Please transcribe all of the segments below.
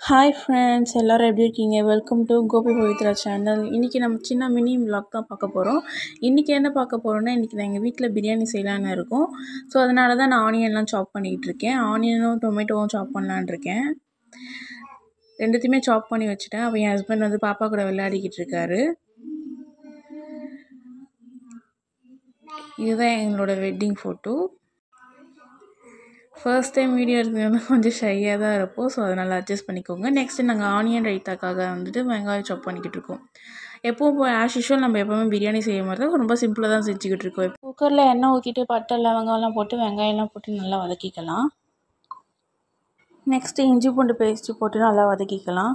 Hi friends எல்லோரும் எப்படி இருக்கீங்க? Welcome to Gopi Pavithra channel இன்றைக்கி நம்ம சின்ன மினி விளாக் தான் பார்க்க போகிறோம் இன்றைக்கி என்ன பார்க்க போகிறோன்னா இன்றைக்கி நான் எங்கள் வீட்டில் பிரியாணி செய்யலான்னு இருக்கோம். ஸோ அதனால தான் நான் ஆனியன்லாம் சாப் பண்ணிக்கிட்டு இருக்கேன். ஆனியனும் டொமேட்டோவும் சாப் பண்ணலான்னு இருக்கேன். ரெண்டுத்தையுமே சாப் பண்ணி வச்சுட்டேன். அப்போ என் ஹஸ்பண்ட் வந்து பாப்பா கூட விளையாடிக்கிட்டு இருக்காரு. இதுதான் எங்களோட wedding photo first time video எடுக்கிறது கொஞ்சம் ஷையாக தான் இருப்போம். ஸோ அதனால் அட்ஜஸ்ட் பண்ணிக்கோங்க. நெக்ஸ்ட்டு நாங்கள் ஆனியன் ரைத்தாக்காக வந்துட்டு வெங்காயம் சாப் பண்ணிக்கிட்டு இருக்கோம். எப்பவும் இப்போ ஆஸ் யூஷுவல் நம்ம எப்போவுமே பிரியாணி செய்ய மாதிரி தான் ரொம்ப சிம்பிளாக தான் செஞ்சுக்கிட்டு இருக்கோம். குக்கரில் எண்ணெய் ஊற்றிட்டு பட்டை லவங்கம்லாம் போட்டு வெங்காயம்லாம் போட்டு நல்லா வதக்கிக்கலாம். நெக்ஸ்ட்டு இஞ்சி பூண்டு பேஸ்ட்டு போட்டு நல்லா வதக்கிக்கலாம்.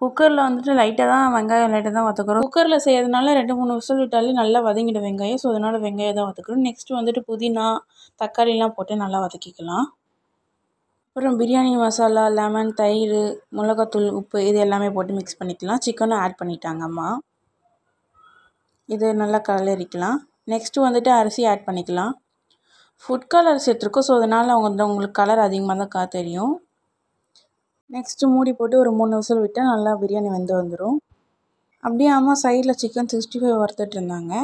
குக்கரில் வந்துட்டு லைட்டாக தான் வெங்காயம் லைட்டாக தான் வதக்குறோம். குக்கரில் செய்யறதுனால ரெண்டு மூணு விசில் விட்டாலே நல்லா வதங்கிடும் வெங்காயம். ஸோ அதனால் வெங்காயம் தான் வதக்குறோம். நெக்ஸ்ட்டு வந்துட்டு புதினா தக்காளிலாம் போட்டு நல்லா வதக்கிக்கலாம். அப்புறம் பிரியாணி மசாலா லெமன் தயிர் மிளகாத்தூள் உப்பு இது எல்லாமே போட்டு மிக்ஸ் பண்ணிக்கலாம். சிக்கனும் ஆட் பண்ணிட்டாங்க அம்மா இது நல்லா கலரிக்கலாம். நெக்ஸ்ட்டு வந்துட்டு அரிசி ஆட் பண்ணிக்கலாம். ஃபுட் கலர் சேர்த்துருக்கோம். ஸோ அதனால் அவங்க உங்களுக்கு கலர் அதிகமாக தான் கா தெரியும். நெக்ஸ்ட்டு மூடி போட்டு ஒரு மூணு விசில் விட்டால் நல்லா பிரியாணி வந்து வந்துடும் அப்படியே அம்மா சைடில் சிக்கன் சிக்ஸ்டி ஃபைவ் வறுத்துட்டு இருந்தாங்க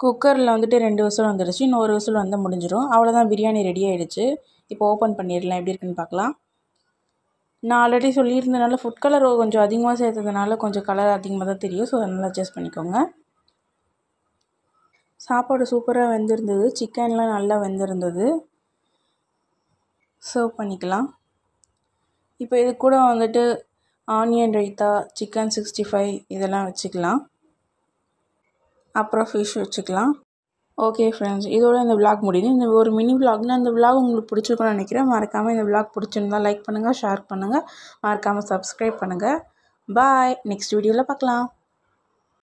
குக்கரில் வந்துட்டு ரெண்டு விசில் வந்துடுச்சு இன்னும் ஒரு விசில் வந்து முடிஞ்சிடும் அவ்வளோதான் பிரியாணி ரெடி ஆகிடுச்சு இப்போ ஓப்பன் பண்ணிடலாம். எப்படி இருக்குன்னு பார்க்கலாம். நான் ஆல்ரெடி சொல்லியிருந்தனால ஃபுட் கலர் கொஞ்சம் அதிகமாக சேர்த்ததுனால கொஞ்சம் கலர் அதிகமாக தான் தெரியும். ஸோ அதனால் அட்ஜஸ்ட் பண்ணிக்கோங்க. சாப்பாடு சூப்பராக வெந்திருந்தது. சிக்கன்லாம் நல்லா வெந்திருந்தது. சர்வ் பண்ணிக்கலாம். இப்போ இது கூட வந்துட்டு onion raita chicken sixty five இதெல்லாம் வச்சுக்கலாம். அப்புறம் ஃபிஷ் வச்சுக்கலாம். ஓகே ஃப்ரெண்ட்ஸ் இதோட இந்த விளாக் முடியுது. இந்த ஒரு மினி விளாக்னால் இந்த விளாக் உங்களுக்கு பிடிச்சிருக்கும்னு நினைக்கிறேன். மறக்காமல் இந்த விளாக் பிடிச்சிருந்தா லைக் பண்ணுங்கள் ஷேர் பண்ணுங்கள் மறக்காமல் சப்ஸ்கிரைப் பண்ணுங்கள் பாய் நெக்ஸ்ட் வீடியோவில் பார்க்கலாம்.